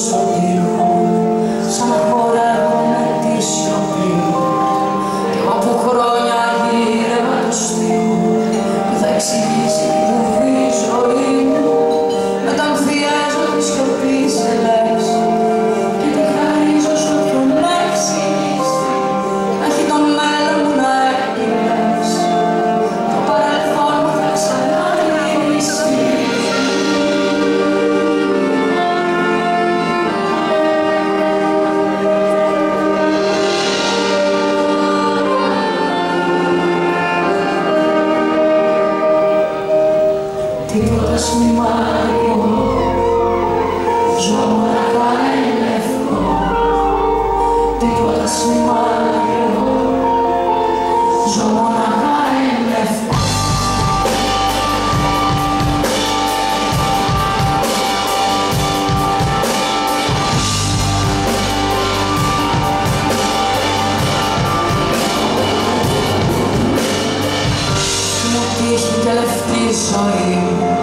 so Τίποτα σου μάλλον Ζω μοναχά ελεύθερο Τίποτα σου μάλλον time.